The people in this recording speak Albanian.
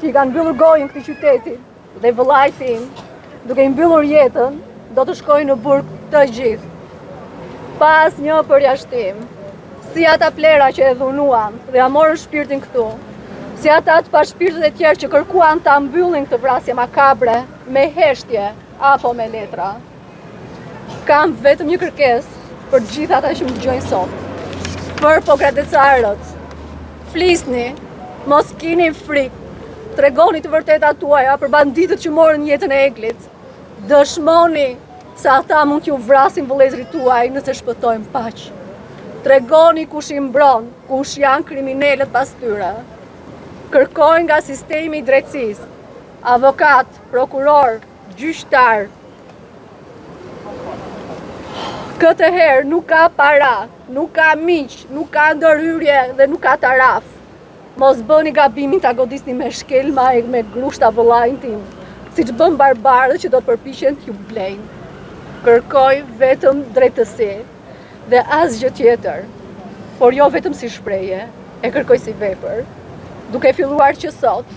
që i kanë mbyllur gojën këtij qyteti dhe vëllait tim, duke i mbyllur jetën, do të shkojnë në burg të gjithë. Pa asnjë përjashtim. Si ata plehra që e dhunuan dhe ia morën shpirtin këtu. Si ata të pashpirtët e tjerë që kërkuan ta mbyllin këtë vrasje makabre me heshtje apo me letra. Kam vetëm një kërkesë për të gjithë ata që më dëgjojnë sot. Për pogradecarët, flisni, mos kini frikë, tregoni të vërtetat tuaja për banditët që morën jetën e Eglit. Dëshmoni se ata mund t'ju vrasin vëllezërit tuaj nëse shpëtojnë paq. Tregoni kush i mbron, kush janë kriminelët pas tyre. Kërkoj nga sistemi i drejtësisë, avokatë, prokurorë, Gjyqtarë. Këtë herë nuk ka para, nuk ka miq, nuk ka ndërhyrje dhe nuk ka taraf. Mos bëni gabimin ta godisni me shkelma e me grushta vëllain tim, siç bënë barbarët që do të përpiqen t'ju blejnë. Kërkoj vetëm drejtësi dhe asgjë tjetër, por jo vetëm si shprehje, e kërkoj si vepër. Duke filluar që sot,